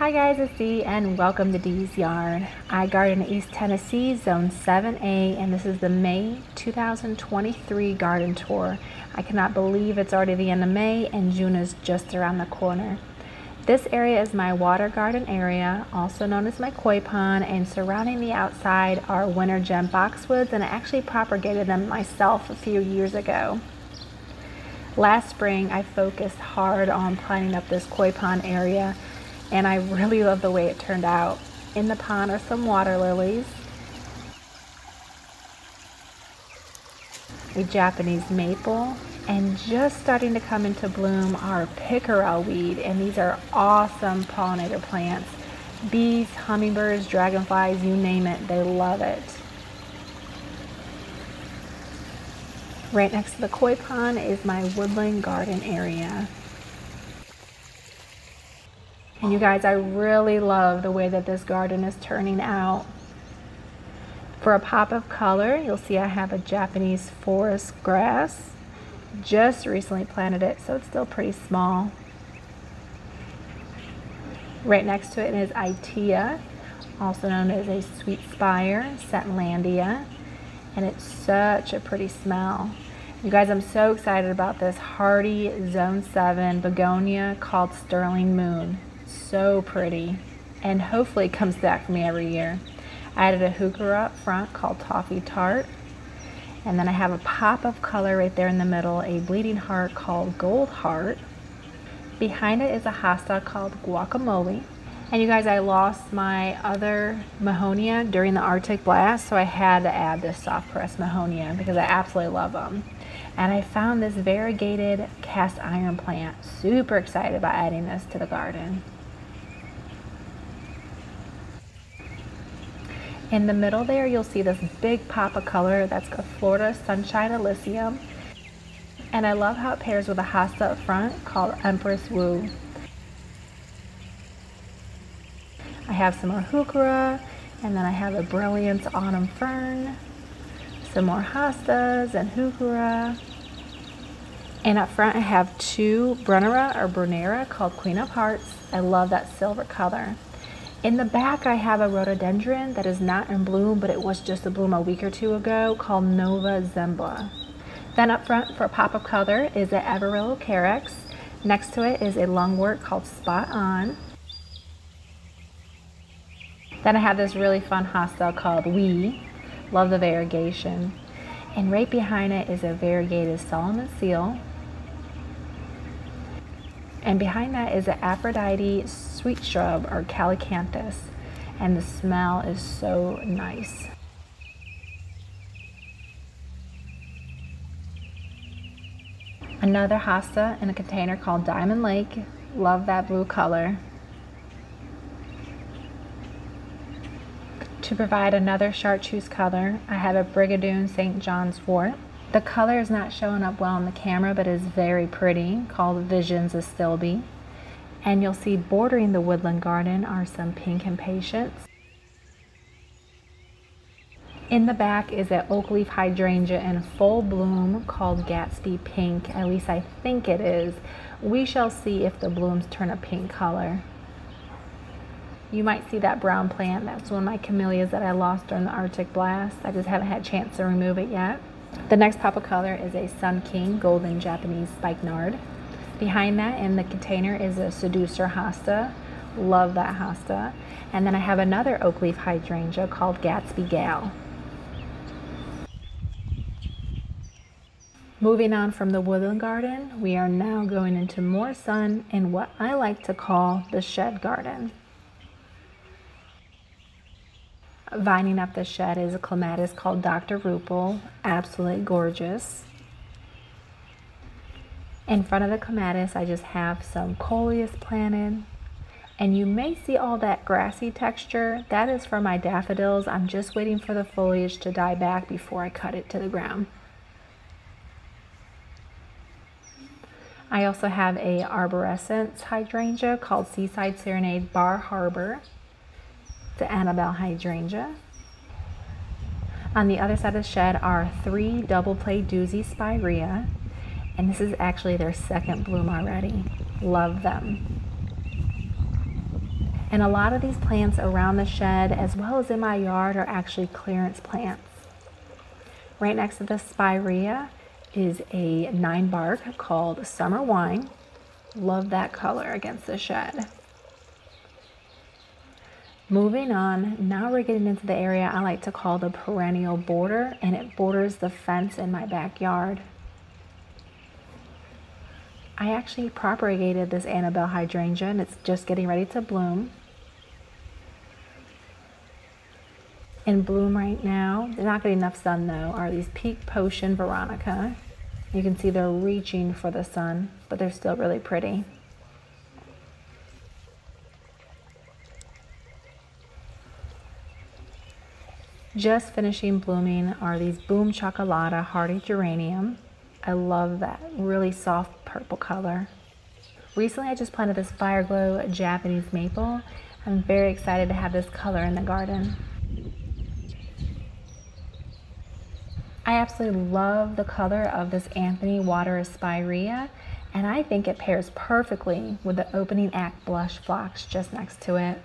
Hi guys, it's Dee and welcome to Dee's Yard. I garden in East Tennessee, Zone 7A, and this is the May 2023 garden tour. I cannot believe it's already the end of May and June is just around the corner. This area is my water garden area, also known as my koi pond, and surrounding the outside are winter gem boxwoods, and I actually propagated them myself a few years ago. Last spring, I focused hard on planting up this koi pond area and I really love the way it turned out. In the pond are some water lilies, a Japanese maple, and just starting to come into bloom are pickerel weed, and these are awesome pollinator plants. Bees, hummingbirds, dragonflies, you name it, they love it. Right next to the koi pond is my woodland garden area. And you guys, I really love the way that this garden is turning out. For a pop of color, you'll see I have a Japanese forest grass. Just recently planted it, so it's still pretty small. Right next to it is Itea, also known as a sweet spire, Scentlandia, And it's such a pretty smell. You guys, I'm so excited about this hardy Zone 7 begonia called Sterling Moon so pretty and hopefully comes back for me every year. I added a heuchera up front called Toffee Tart. And then I have a pop of color right there in the middle, a bleeding heart called Gold Heart. Behind it is a hosta called Guacamole. And you guys, I lost my other Mahonia during the Arctic blast, so I had to add this Soft Caress Mahonia because I absolutely love them. And I found this variegated cast iron plant. Super excited about adding this to the garden. In the middle there, you'll see this big pop of color. That's a Florida Sunshine Illicium. And I love how it pairs with a hosta up front called Empress Wu. I have some more and then I have a Brilliance Autumn Fern, some more hostas and heuchera. And up front I have two Brunnera or Brunnera called Queen of Hearts. I love that silver color. In the back, I have a rhododendron that is not in bloom, but it was just a bloom a week or two ago called Nova Zembla. Then up front for pop of color is an Everillo carex. Next to it is a lungwort called Spot On. Then I have this really fun hosta called Wee. Love the variegation. And right behind it is a variegated Solomon seal. And behind that is an Aphrodite sweet shrub or Calycanthus. And the smell is so nice. Another hosta in a container called Diamond Lake. Love that blue color. To provide another chartreuse color, I have a Brigadoon St. John's wort. The color is not showing up well on the camera, but is very pretty, called Visions Astilbe. And you'll see bordering the woodland garden are some pink impatiens. In the back is an oak leaf hydrangea in full bloom called Gatsby Pink. At least I think it is. We shall see if the blooms turn a pink color. You might see that brown plant. That's one of my camellias that I lost during the Arctic blast. I just haven't had a chance to remove it yet. The next pop of color is a Sun King Golden Japanese Spikenard. Behind that in the container is a Seducer Hosta. Love that Hosta. And then I have another oak leaf hydrangea called Gatsby Gal. Moving on from the woodland garden, we are now going into more sun in what I like to call the shed garden. Vining up the shed is a clematis called Dr. Ruppel, absolutely gorgeous. In front of the clematis, I just have some coleus planted. And you may see all that grassy texture. That is for my daffodils. I'm just waiting for the foliage to die back before I cut it to the ground. I also have a arborescens hydrangea called Seaside Serenade Bar Harbor Annabelle hydrangea. On the other side of the shed are three double play doozy spirea, and this is actually their second bloom already. Love them. And a lot of these plants around the shed, as well as in my yard, are actually clearance plants. Right next to the spirea is a nine bark called Summer Wine. Love that color against the shed. Moving on, now we're getting into the area I like to call the perennial border, and it borders the fence in my backyard. I actually propagated this Annabelle hydrangea and it's just getting ready to bloom. In bloom right now, they're not getting enough sun though, are these Pink Potion Veronica. You can see they're reaching for the sun, but they're still really pretty. Just finishing blooming are these Boom Chocolatta Hardy Geranium. I love that really soft purple color. Recently I just planted this Fire Glow Japanese Maple. I'm very excited to have this color in the garden. I absolutely love the color of this Anthony Waterer Spirea and I think it pairs perfectly with the opening act blush phlox just next to it.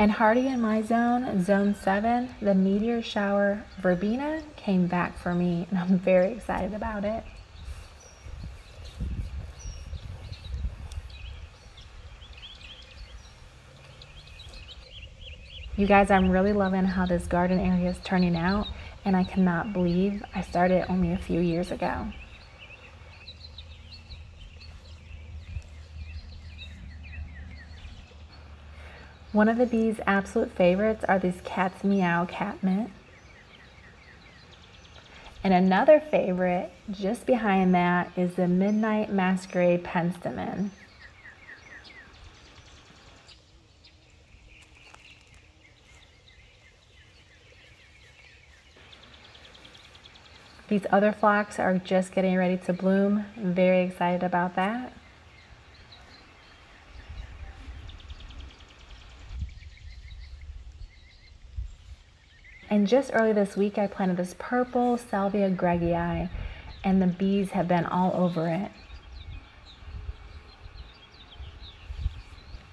And hardy in my zone, zone seven, the meteor shower verbena came back for me and I'm very excited about it. You guys, I'm really loving how this garden area is turning out and I cannot believe I started only a few years ago. One of the bees' absolute favorites are these cat's meow catmint. And another favorite just behind that is the Midnight Masquerade Penstemon. These other phlox are just getting ready to bloom. I'm very excited about that. And just early this week, I planted this purple Salvia greggii, and the bees have been all over it.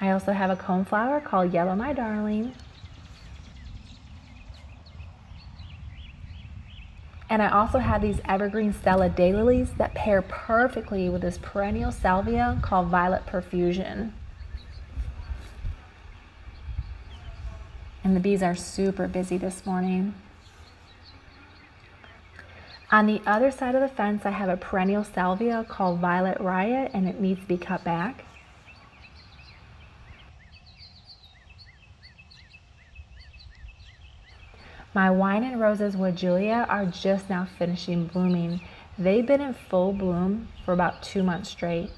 I also have a coneflower called Yellow My Darling. And I also have these evergreen Stella daylilies that pair perfectly with this perennial salvia called Violet Profusion. And the bees are super busy this morning. On the other side of the fence, I have a perennial salvia called Violet Riot, and it needs to be cut back. My wine and roses weigela are just now finishing blooming. They've been in full bloom for about two months straight.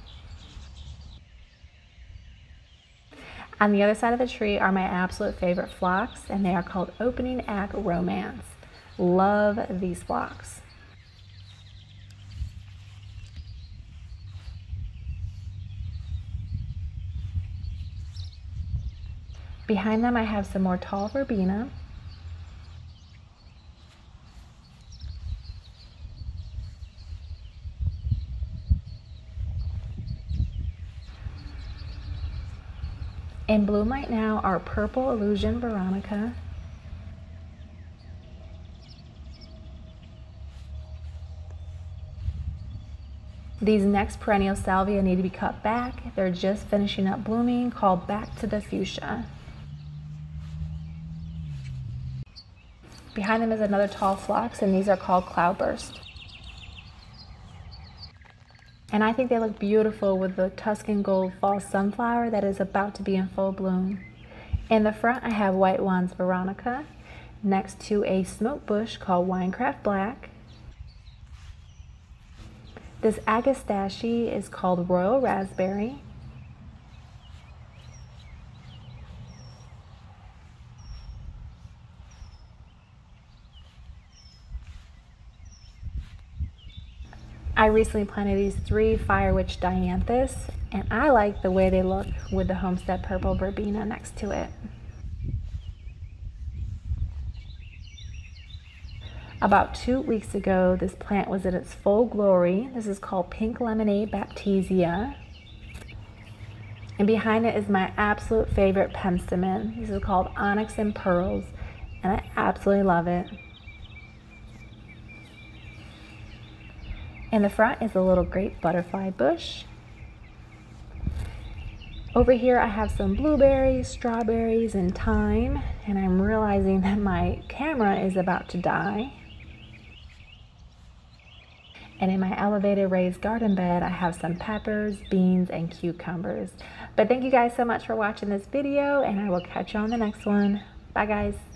On the other side of the tree are my absolute favorite phlox, and they are called Opening Act Romance. Love these phlox. Behind them I have some more tall verbena. In bloom right now are Purple Illusion Veronica, These next perennial salvia need to be cut back. They're just finishing up blooming, called Back to the Fuchsia. Behind them is another tall phlox, and these are called Cloudburst. And I think they look beautiful with the Tuscan Gold False Sunflower that is about to be in full bloom. In the front, I have White Wands Veronica next to a smoke bush called Winecraft Black. This agastache is called Royal Raspberry. I recently planted these three Fire Witch Dianthus, and I like the way they look with the Homestead Purple Verbena next to it. About two weeks ago, this plant was in its full glory. This is called Pink Lemonade Baptisia. And behind it is my absolute favorite penstemon. This is called Onyx and Pearls, and I absolutely love it. In the front is a little grape butterfly bush. Over here I have some blueberries, strawberries, and thyme, and I'm realizing that my camera is about to die. And in my elevated raised garden bed, I have some peppers, beans, and cucumbers. But thank you guys so much for watching this video, and I will catch you on the next one. Bye guys.